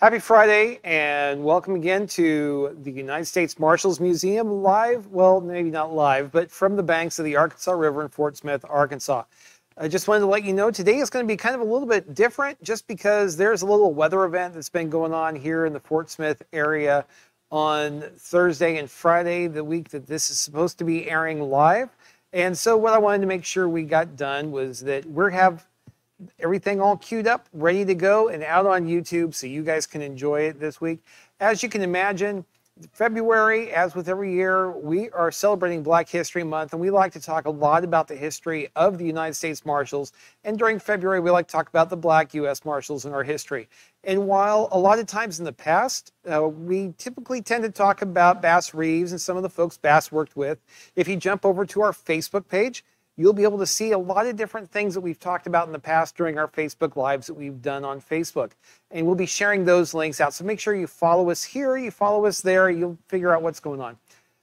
Happy Friday and welcome again to the United States Marshals Museum live. Well, maybe not live, but from the banks of the Arkansas River in Fort Smith, Arkansas. I just wanted to let you know today is going to be kind of a little bit different just because there's a little weather event that's been going on here in the Fort Smith area on Thursday and Friday, the week that this is supposed to be airing live. And so, what I wanted to make sure we got done was that we have everything all queued up, ready to go, and out on YouTube so you guys can enjoy it this week. As you can imagine, February, as with every year, we are celebrating Black History Month, and we like to talk a lot about the history of the United States Marshals. And during February, we like to talk about the Black U.S. Marshals and our history. And while a lot of times in the past, uh, we typically tend to talk about Bass Reeves and some of the folks Bass worked with, if you jump over to our Facebook page, you'll be able to see a lot of different things that we've talked about in the past during our Facebook Lives that we've done on Facebook. And we'll be sharing those links out. So make sure you follow us here, you follow us there, you'll figure out what's going on.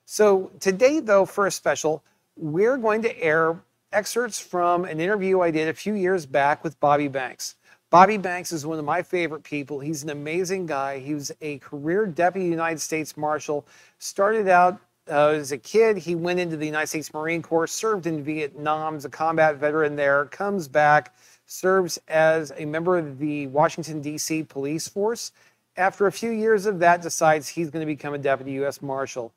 So today, though, for a special, we're going to air excerpts from an interview I did a few years back with Bobby Banks. Bobby Banks is one of my favorite people. He's an amazing guy. He was a career deputy United States Marshal, started out uh, as a kid, he went into the United States Marine Corps, served in Vietnam as a combat veteran there, comes back, serves as a member of the Washington, D.C. police force. After a few years of that, decides he's going to become a deputy U.S. Marshal.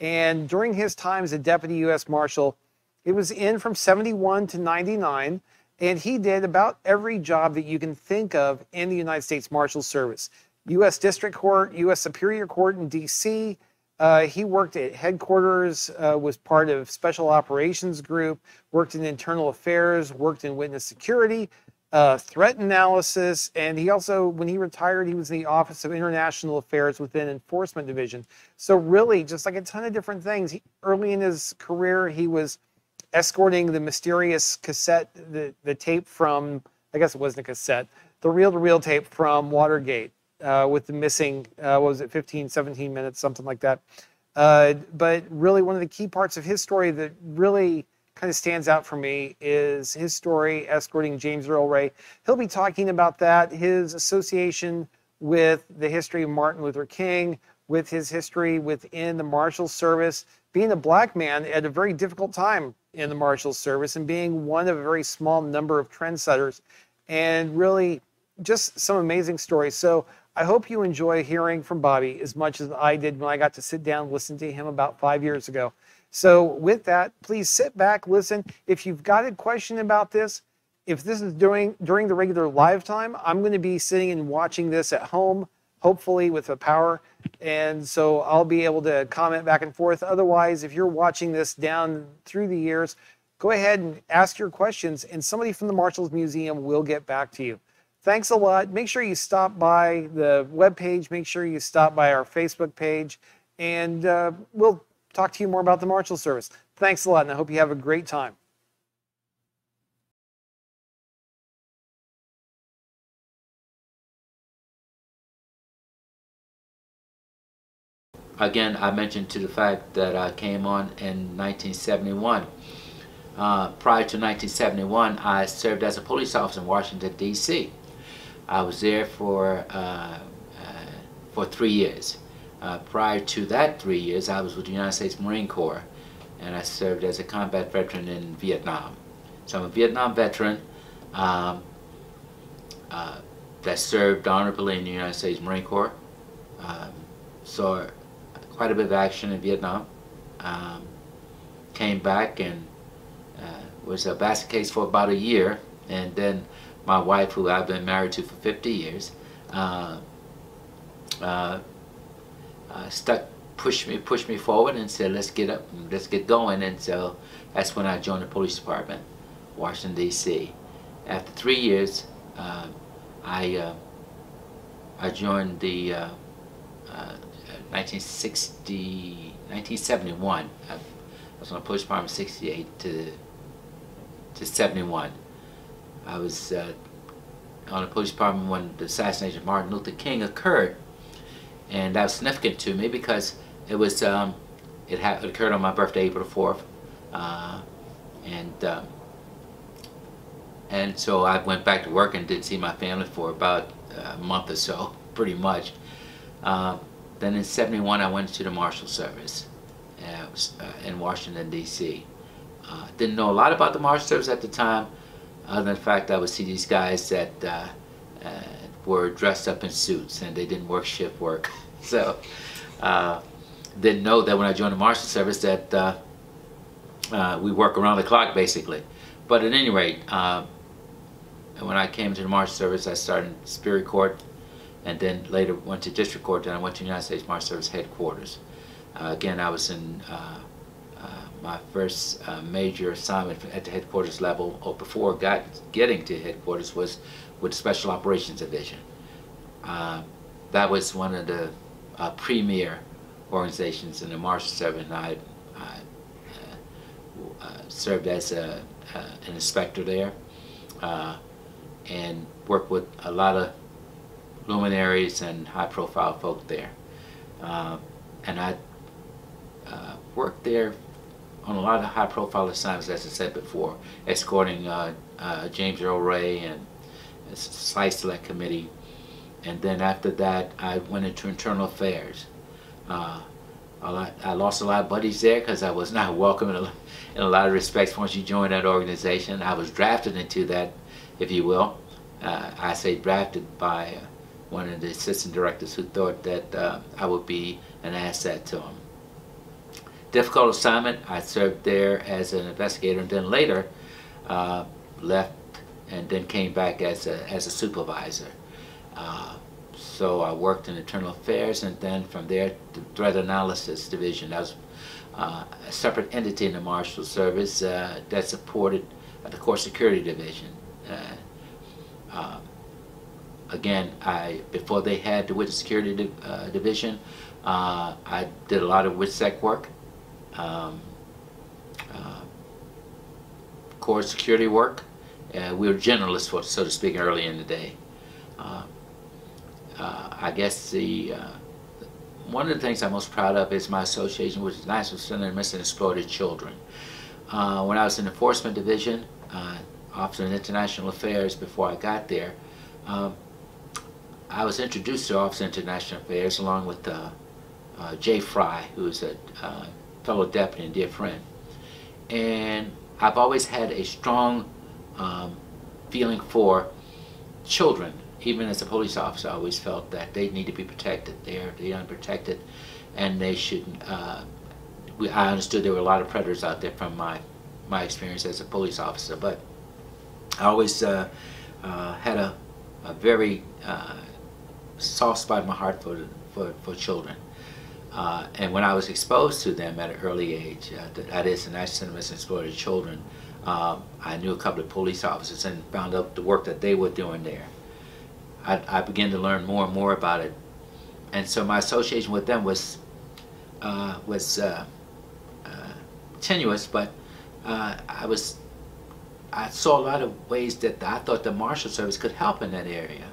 And during his time as a deputy U.S. Marshal, it was in from 71 to 99, and he did about every job that you can think of in the United States Marshal Service. U.S. District Court, U.S. Superior Court in D.C., uh, he worked at headquarters, uh, was part of special operations group, worked in internal affairs, worked in witness security, uh, threat analysis, and he also, when he retired, he was in the Office of International Affairs within Enforcement Division. So really, just like a ton of different things. He, early in his career, he was escorting the mysterious cassette, the, the tape from, I guess it wasn't a cassette, the reel-to-reel tape from Watergate uh, with the missing, uh, what was it, 15, 17 minutes, something like that. Uh, but really, one of the key parts of his story that really kind of stands out for me is his story escorting James Earl Ray. He'll be talking about that, his association with the history of Martin Luther King, with his history within the Marshal Service, being a black man at a very difficult time in the Marshal Service, and being one of a very small number of trendsetters, and really just some amazing stories. So I hope you enjoy hearing from Bobby as much as I did when I got to sit down and listen to him about five years ago. So, with that, please sit back, listen. If you've got a question about this, if this is during during the regular live time, I'm going to be sitting and watching this at home, hopefully with a power, and so I'll be able to comment back and forth. Otherwise, if you're watching this down through the years, go ahead and ask your questions, and somebody from the Marshals Museum will get back to you. Thanks a lot. Make sure you stop by the webpage. Make sure you stop by our Facebook page, and uh, we'll talk to you more about the Marshal Service. Thanks a lot, and I hope you have a great time. Again, I mentioned to the fact that I came on in 1971. Uh, prior to 1971, I served as a police officer in Washington, D.C. I was there for uh, uh, for three years. Uh, prior to that three years, I was with the United States Marine Corps, and I served as a combat veteran in Vietnam. So I'm a Vietnam veteran um, that served honorably in the United States Marine Corps. Um, saw quite a bit of action in Vietnam. Um, came back and uh, was a basket case for about a year, and then my wife, who I've been married to for 50 years, uh, uh, uh, stuck, pushed me, pushed me forward and said, let's get up, let's get going. And so that's when I joined the police department, Washington, D.C. After three years, uh, I, uh, I joined the 1960, uh, 1971. I was on the police department 68 to, to 71. I was uh, on the police department when the assassination of Martin Luther King occurred, and that was significant to me because it was um, it, it, occurred on my birthday, April fourth, uh, and um, and so I went back to work and didn't see my family for about a month or so, pretty much. Uh, then in 71, I went to the Marshal Service uh, uh, in Washington, D.C. Uh, didn't know a lot about the Marshal Service at the time, other than the fact I would see these guys that uh, uh, were dressed up in suits and they didn't work shift work. so uh, didn't know that when I joined the Marshal Service that we work around the clock basically. But at any rate, when I came to the Marshal Service, I started in Superior Court and then later went to District Court, then I went to United States Marshal Service headquarters. Uh, again, I was in uh, uh, my first uh, major assignment at the headquarters level, or before got, getting to headquarters, was with the Special Operations Division. Uh, that was one of the uh, premier organizations in the Marshal Service, and I, I served as a, an inspector there and worked with a lot of luminaries and high-profile folk there. Uh, and I uh, worked there on a lot of high-profile assignments, as I said before, escorting uh, uh James Earl Ray and Site Select Committee. And then after that, I went into internal affairs. Uh, I lost a lot of buddies there because I was not welcome in a, in a, lot of respects once you join that organization. I was drafted into that, if you will. Uh, I say drafted by one of the assistant directors who thought that uh, I would be an asset to him. Difficult assignment. I served there as an investigator and then later uh, left and then came back as a, as a supervisor. Uh, so I worked in internal affairs and then from there the threat analysis division. That was uh, a separate entity in the Marshal Service uh, that supported the court security division. Uh, uh, again, I before they had the Witness Security Di Division, I did a lot of WITSEC work, um, uh, core security work. Uh, we were generalists, so to speak, early in the day. Uh, uh, I guess the one of the things I'm most proud of is my association with the National Center of Missing and Exploited Children. when I was in the Enforcement Division, Officer in International Affairs, before I got there, um, I was introduced to Office of International Affairs along with uh, uh, Jay Fry, who is a uh, fellow deputy and dear friend. And I've always had a strong um, feeling for children. Even as a police officer, I always felt that they need to be protected. They're, they're unprotected and they should, uh, we, I understood there were a lot of predators out there from my, my experience as a police officer, but I always uh, uh, had a, a very soft spot in my heart for, for, for children. Uh, and when I was exposed to them at an early age, uh, that is the National Center for Exploited Children, uh, I knew a couple of police officers and found out the work that they were doing there. I, I began to learn more and more about it. And so my association with them was, uh, was uh, uh, tenuous, but I was I saw a lot of ways that I thought the Marshal Service could help in that area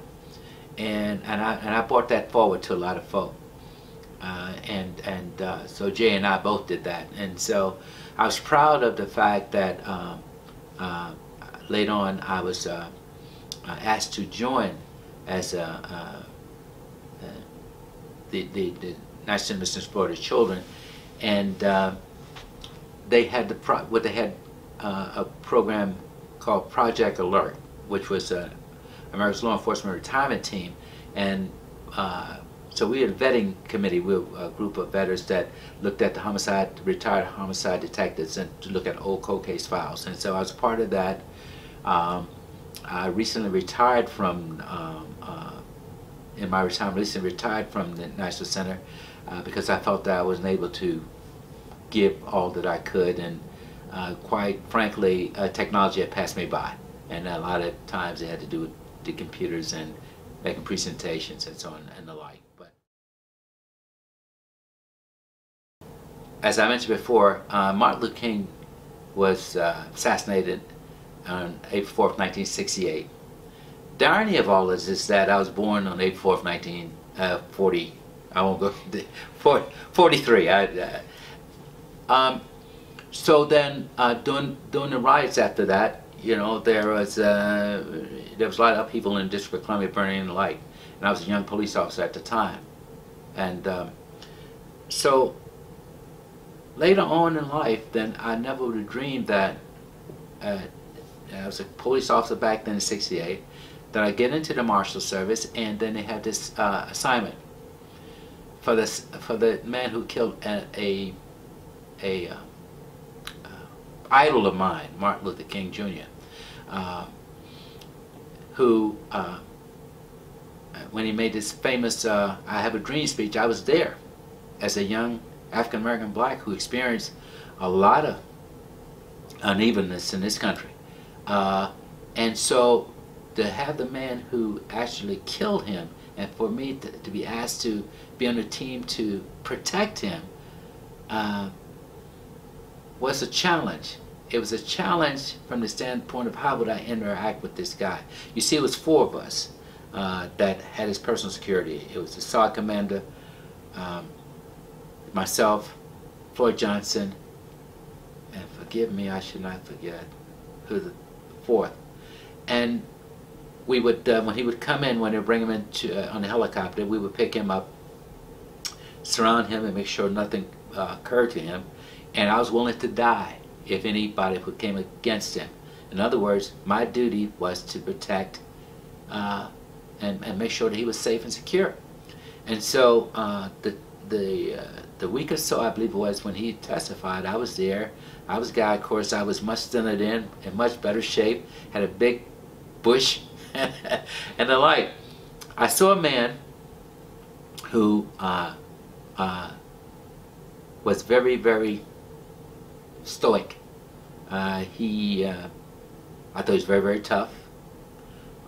and and I and I brought that forward to a lot of folk. Uh, and and uh, so Jay and I both did that, and so I was proud of the fact that um, uh, later on I was uh, uh, asked to join as a, uh, the, the the National Mission Supporters Children, and they had the pro what they had a program called Project Alert, which was a America's Law Enforcement Retirement Team, and so we had a vetting committee, we a group of veterans that looked at the homicide, retired homicide detectives, and to look at old cold case files. And so I was part of that. Um, I recently retired from, um, uh, in my retirement, recently retired from the National Center uh, because I felt that I wasn't able to give all that I could, and uh, quite frankly, uh, technology had passed me by, and a lot of times it had to do with the computers and making presentations and so on and the like. As I mentioned before, uh, Martin Luther King was uh, assassinated on April 4th, 1968. The irony of all this is that I was born on April 4th, 1940. Uh, I won't go 43. I, uh, um, so then, uh, during during the riots after that, you know, there was uh, there was a lot of upheaval in the District of Columbia, burning and the like. and I was a young police officer at the time. And um, so later on in life, then I never would have dreamed that uh, I was a police officer back then in 68, that I get into the Marshal Service and then they had this uh, assignment for this for the man who killed a, a, a uh, idol of mine, Martin Luther King Jr., uh, who uh, when he made this famous uh, I Have a Dream speech, I was there as a young African American black who experienced a lot of unevenness in this country. Uh, and so to have the man who actually killed him and for me to, to be asked to be on the team to protect him uh, was a challenge. It was a challenge from the standpoint of how would I interact with this guy. You see, it was four of us uh, that had his personal security. It was the SOG commander, um, myself, Floyd Johnson, and forgive me, I should not forget who the fourth. And we would, uh, when he would come in, when they bring him in to, uh, on the helicopter, we would pick him up, surround him, and make sure nothing uh, occurred to him. And I was willing to die if anybody who came against him. In other words, my duty was to protect uh, and, and make sure that he was safe and secure. And so uh, the the uh, the week or so, I believe it was, when he testified, I was there. I was guy, of course, I was much thinner in, in much better shape, had a big bush and the like. I saw a man who uh, uh, was very, very stoic. Uh, he, uh, I thought he was very, very tough.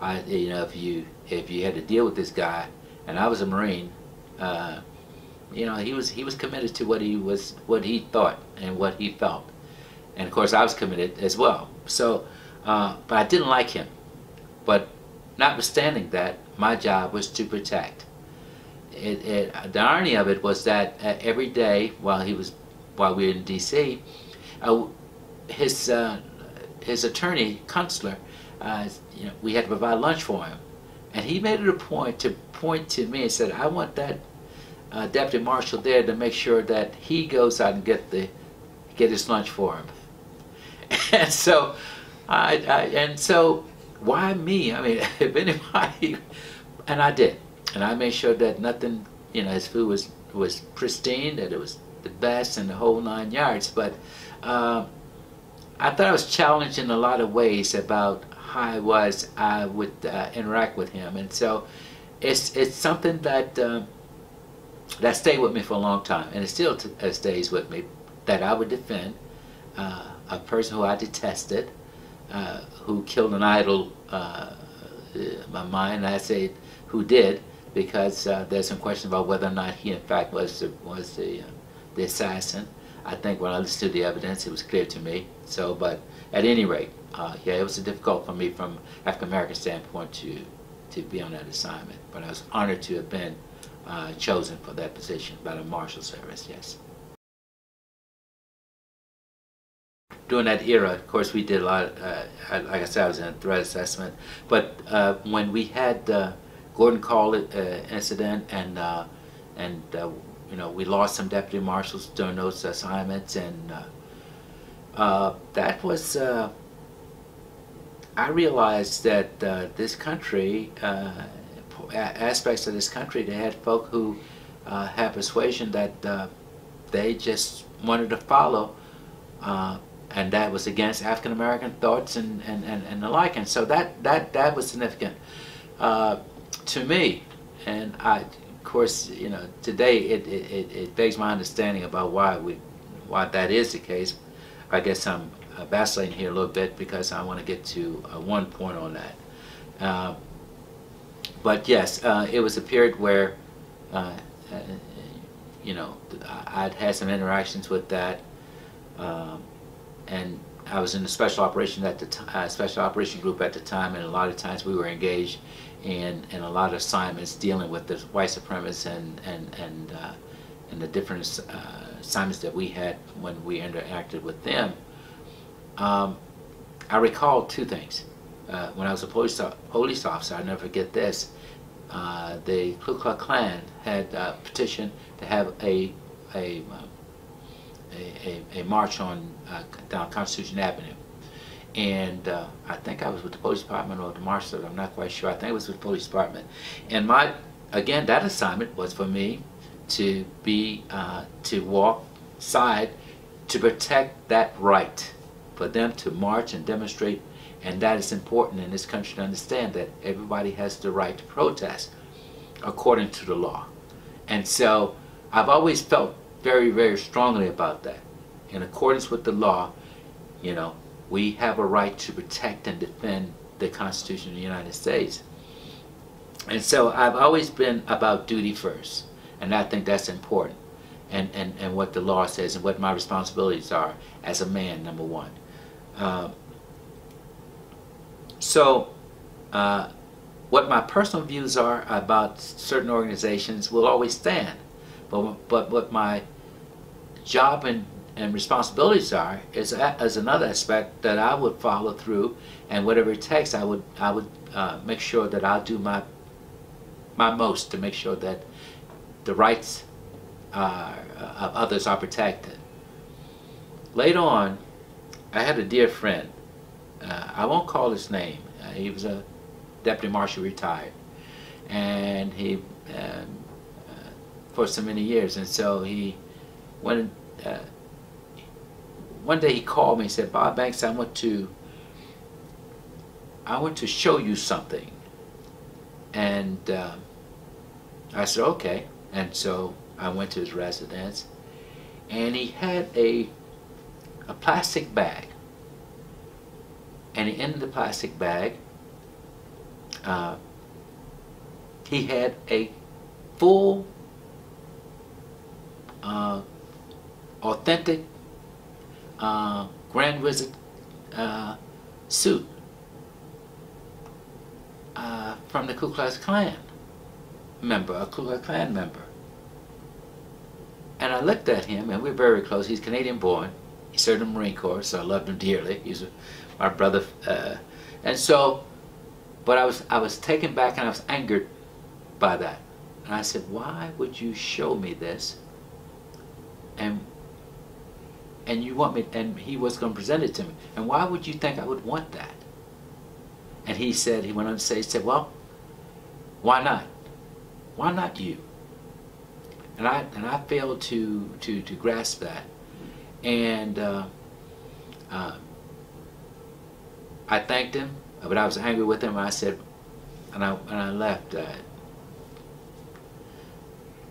I, you know, if you if you had to deal with this guy, and I was a Marine, uh, you know, he was he was committed to what he was what he thought and what he felt, and of course I was committed as well. So, uh, but I didn't like him. But notwithstanding that, my job was to protect. It, it, the irony of it was that uh, every day while he was while we were in D.C., uh, his uh, his attorney, Kunstler, uh, you know, we had to provide lunch for him, and he made it a point to point to me and said, "I want that uh, deputy marshal there to make sure that he goes out and get the get his lunch for him." and so, I, I and so why me? I mean, if anybody, and I did, and I made sure that nothing, you know, his food was was pristine, that it was the best in the whole nine yards. But uh, I thought I was challenged in a lot of ways about how I was I would uh, interact with him, and so it's it's something that uh, that stayed with me for a long time, and it still uh, stays with me. That I would defend uh, a person who I detested. Uh, who killed an idol uh, my mind. I say who did because uh, there's some question about whether or not he in fact was the, was the, uh, the assassin. I think when I listened to the evidence, it was clear to me. So, but at any rate, yeah, it was difficult for me from African American standpoint to to be on that assignment. But I was honored to have been uh, chosen for that position by the Marshal Service. Yes. during that era, of course, we did a lot. Of, uh, like I said, I was in a threat assessment. But uh, when we had uh, Gordon Kahl uh, incident, and and you know, we lost some deputy marshals during those assignments, and that was. I realized that this country, aspects of this country, they had folk who had persuasion that they just wanted to follow and that was against African American thoughts and, and, and, and the like. And so that that that was significant uh, to me. And I, of course, you know, today it, it, it begs my understanding about why we why that is the case. I guess I'm uh, vacillating here a little bit because I want to get to uh, one point on that. Uh, but yes, uh, it was a period where, uh, you know, I'd had some interactions with that. Um, and I was in the special operation at the uh, special operation group at the time, and a lot of times we were engaged in in a lot of assignments dealing with the white supremacists and and and uh, and the different uh, assignments that we had when we interacted with them. Um, I recall two things. Uh, when I was a police police officer, I never forget this. Uh, the Ku Klux Klan had uh, petitioned to have a a, um, a, a, a, march on uh, down Constitution Avenue. And uh, I think I was with the police department or the marshal, I'm not quite sure. I think it was with the police department. And my, again, that assignment was for me to be, uh, to walk side to protect that right for them to march and demonstrate and that is important in this country to understand that everybody has the right to protest according to the law. And so I've always felt very, very strongly about that. In accordance with the law, you know, we have a right to protect and defend the Constitution of the United States. And so I've always been about duty first. And I think that's important. And, and, and what the law says and what my responsibilities are as a man, number one. Uh, so, uh, what my personal views are about certain organizations will always stand. But, but what my job and, and responsibilities are is, as another aspect that I would follow through and whatever it takes, I would, I would uh, make sure that I'll do my, my most to make sure that the rights uh, of others are protected. Later on, I had a dear friend uh, I won't call his name. Uh, he was a deputy marshal retired, and he um, uh, for so many years. And so he, when uh, one day he called me and said, "Bob Banks, I want to, I want to show you something." And uh, I said, "Okay." And so I went to his residence, and he had a a plastic bag and in the plastic bag, uh, he had a full, uh, authentic uh, Grand Wizard uh, suit uh, from the Ku Klux Klan member, a Ku Klux Klan member. And I looked at him, and we are very close. He's Canadian born. He served in the Marine Corps, so I loved him dearly. He's a my brother, uh, and so, but I was I was taken back and I was angered by that, and I said, why would you show me this? And and you want me, and he was going to present it to me, and why would you think I would want that? And he said, he went on to say, he said, well, why not? Why not you? And I and I failed to to to grasp that, and. Uh, uh, I thanked him, but I was angry with him. And I said, and I, and I left. Uh,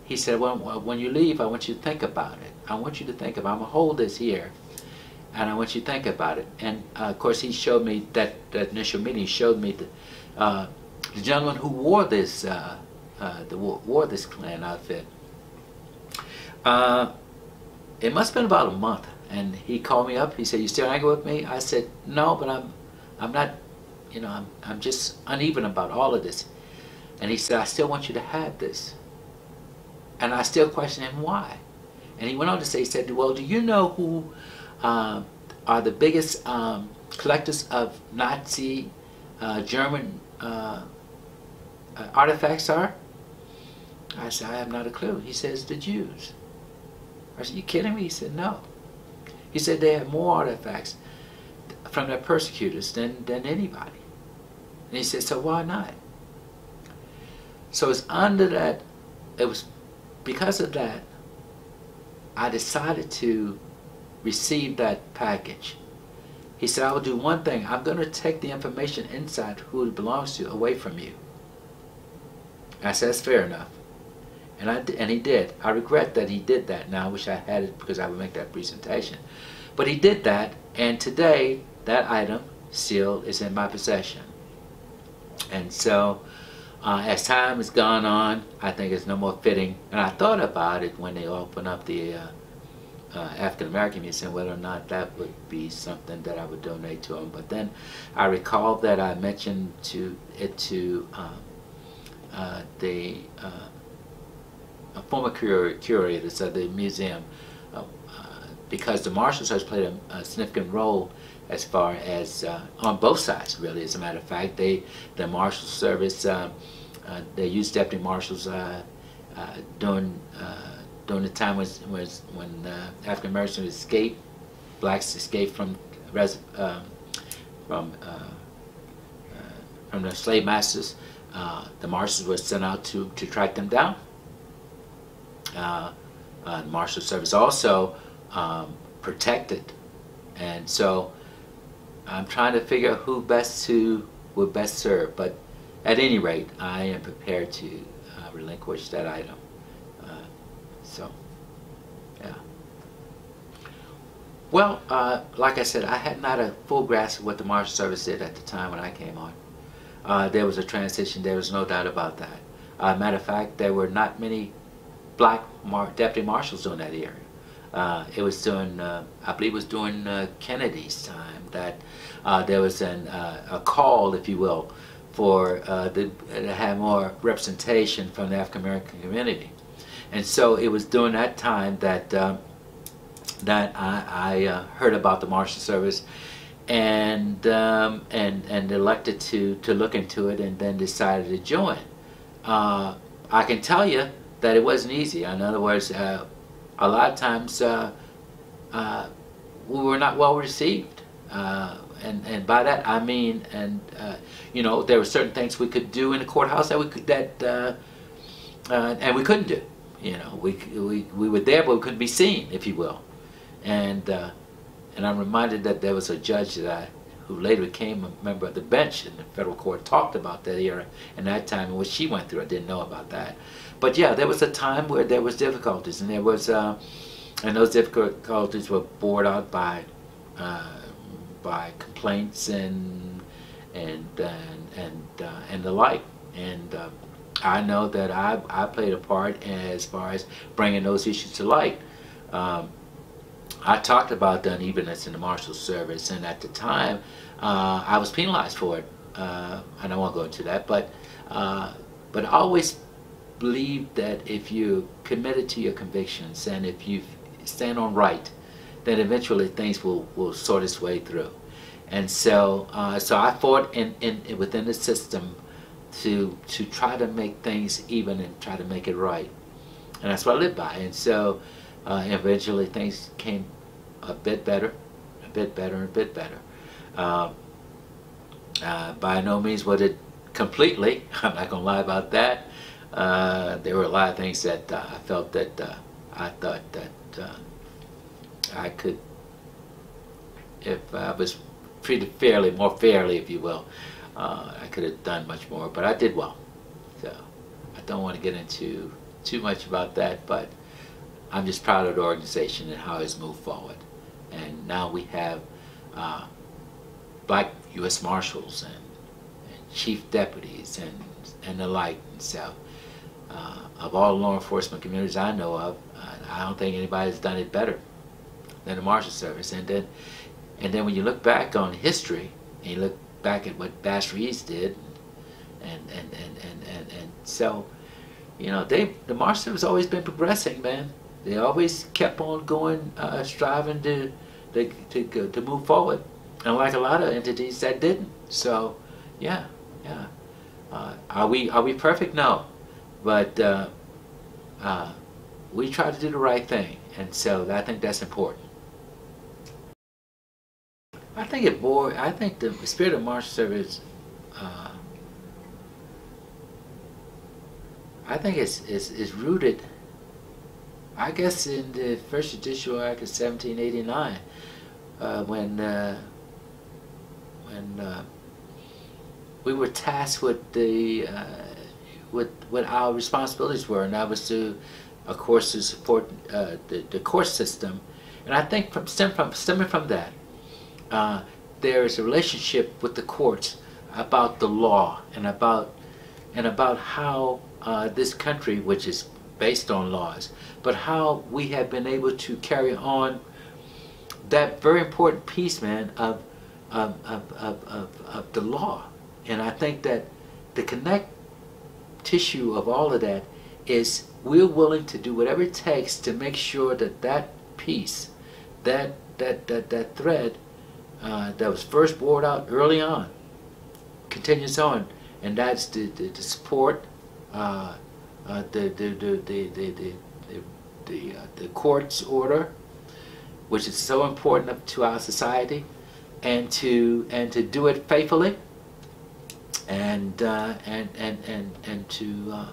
he said, well, when you leave, I want you to think about it. I want you to think about it. I'm going to hold this here, and I want you to think about it. And, uh, of course, he showed me that, that initial meeting. Showed me the, uh, the gentleman who wore this, uh, uh the, wore this Klan outfit. It must have been about a month. And he called me up. He said, you still angry with me? I said, no, but I'm I'm not, you know, I'm, I'm just uneven about all of this. And he said, I still want you to have this. And I still question him why. And he went on to say, he said, well, do you know who uh, are the biggest um, collectors of Nazi uh, German uh, uh, artifacts are? I said, I have not a clue. He says, the Jews. I said, you kidding me? He said, no. He said, they have more artifacts from their persecutors than, than anybody. And he said, so why not? So it's under that, it was because of that, I decided to receive that package. He said, I will do one thing. I'm going to take the information inside who it belongs to away from you. I said, that's fair enough. And, I, and he did. I regret that he did that now. I wish I had it because I would make that presentation. But he did that, and today that item still is in my possession. And so uh, as time has gone on, I think it's no more fitting. And I thought about it when they opened up the uh, uh, African American Museum, whether or not that would be something that I would donate to them. But then I recalled that I mentioned to it to um, uh, the uh, former curator, curators of the museum uh, because the Marshals has played a, a significant role as far as uh, on both sides, really. As a matter of fact, they the Marshal Service uh, uh, they used deputy marshals uh, uh, during during the time was was when African Americans escaped, blacks escaped from res, um, from from the slave masters. the marshals were sent out to to track them down. The Marshal Service also um, protected, and so I'm trying to figure out who best to would best serve. But at any rate, I am prepared to uh, relinquish that item. Uh, so, yeah. Well, uh, like I said, I had not a full grasp of what the Marshal Service did at the time when I came on. Uh, there was a transition, there was no doubt about that. Uh, matter of fact, there were not many black mar deputy marshals in that area. Uh, it was during, uh, I believe it was during uh, Kennedy's time that uh, there was an, uh, a call, if you will, for uh, the, to have more representation from the African American community. And so it was during that time that that I, I heard about the Marshal Service and um, and and elected to to look into it and then decided to join. I can tell you that it wasn't easy. In other words, uh, a lot of times uh, uh, we were not well received. Uh, and, and by that I mean, and uh, you know, there were certain things we could do in the courthouse that we could, that, and we couldn't do. You know, we, we, we were there, but we couldn't be seen, if you will. And, and I'm reminded that there was a judge that I, who later became a member of the bench in the federal court, talked about that era and that time and what she went through. I didn't know about that. But yeah, there was a time where there was difficulties, and there was, uh, and those difficulties were brought out by, uh, by complaints and and and and, uh, and the like. And uh, I know that I I played a part as far as bringing those issues to light. Um, I talked about the unevenness in the Marshal Service, and at the time, uh, I was penalized for it. Uh, I won't go into that, but uh, but always believe that if you're committed to your convictions and if you stand on right, then eventually things will, will sort its way through. And so, uh, so I fought in, in, within the system to to try to make things even and try to make it right, and that's what I live by. And so, uh, eventually things came a bit better, a bit better, a bit better. Um, uh, by no means was it completely. I'm not gonna lie about that. Uh, there were a lot of things that uh, I felt that uh, I thought that uh, I could, if I was treated fairly, more fairly, if you will, uh, I could have done much more. But I did well. So I don't want to get into too much about that, but I'm just proud of the organization and how it's moved forward. And now we have black U.S. Marshals and, and chief deputies and, and the like. And so uh, of all law enforcement communities I know of, I don't think anybody's done it better than the Marshal Service. And then, and then when you look back on history, and you look back at what Bass Reeves did, and and, and, and, and, and so, you know, they the Marshal Service always been progressing, man. They always kept on going, uh, striving to, to, to, to move forward. And like a lot of entities that didn't. So, yeah, yeah. Uh, are we are we perfect? No. But uh, uh, we try to do the right thing, and so I think that's important. I think it bore. I think the spirit of Marshal Service. Uh, I think it's, it's, it's rooted. I guess in the first Judicial Act of 1789, uh, when uh, when uh, we were tasked with the uh, what what our responsibilities were, and that was to, of course, to support uh, the the court system. And I think from stem from stemming from that, uh, there is a relationship with the courts about the law and about and about how uh, this country, which is based on laws, but how we have been able to carry on that very important piece, man, of of, of, of, of, of the law. And I think that the connect tissue of all of that is we're willing to do whatever it takes to make sure that that piece, that that that that thread, uh, that was first brought out early on continues on, and that's the, the, the support, uh, uh, the, the, the, the, the, the, the, uh, the court's order, which is so important to our society, and to and to do it faithfully, and uh, and and and and to uh,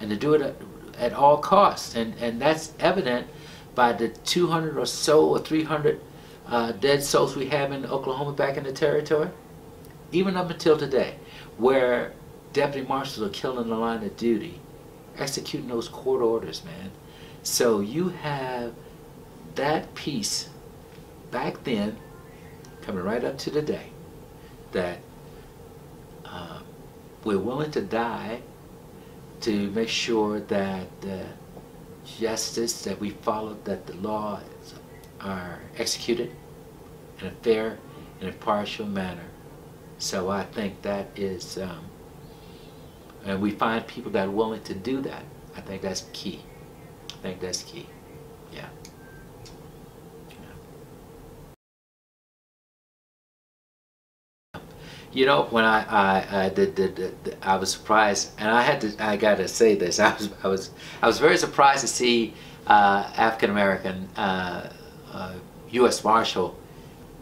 and to do it at, at all costs, and and that's evident by the 200 or so or 300 uh, dead souls we have in Oklahoma back in the territory, even up until today, where deputy marshals are killed in the line of duty, executing those court orders, man. So you have that piece back then, coming right up to the day, that we're willing to die to make sure that the justice that we follow, that the laws are executed in a fair and impartial manner. So I think that is, um, and we find people that are willing to do that. I think that's key. I think that's key. You know, when I I, I did, did, did, I was surprised, and I had to I got to say this. I was I was I was very surprised to see uh, African American uh, uh, U.S. Marshal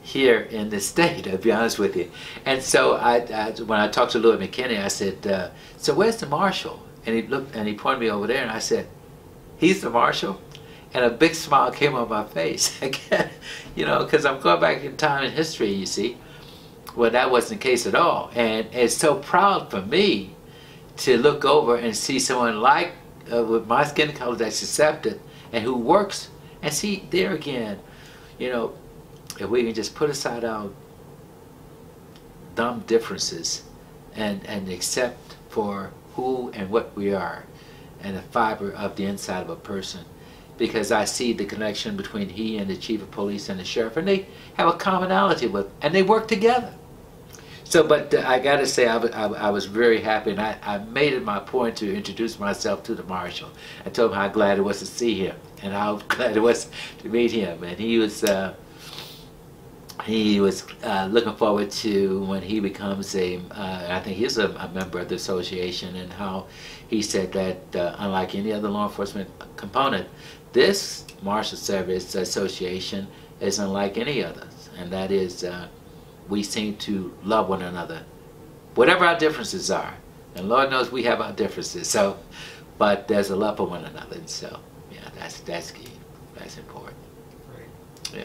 here in the state. To be honest with you, and so I, I when I talked to Louis McKinney, I said, uh, "So where's the Marshal?" And he looked and he pointed me over there, and I said, "He's the Marshal." And a big smile came on my face again, you know, because I'm going back in time in history, you see. Well, that wasn't the case at all. And it's so proud for me to look over and see someone like, uh, with my skin color that's accepted and who works and see there again, you know, if we can just put aside our dumb differences and, and accept for who and what we are and the fiber of the inside of a person because I see the connection between he and the chief of police and the sheriff, and they have a commonality with, and they work together. So, but I got to say, I, I, I, was very happy, and I, I made it my point to introduce myself to the marshal. I told him how glad it was to see him, and how glad it was to meet him, and he was. Uh, he was uh, looking forward to when he becomes a, uh, I think he's a, a, member of the association, and how he said that uh, unlike any other law enforcement component, this Marshal Service Association is unlike any others, and that is uh, we seem to love one another, whatever our differences are. And Lord knows we have our differences, so, but there's a love for one another, and so, yeah, that's, that's key. That's important. Right. Yeah.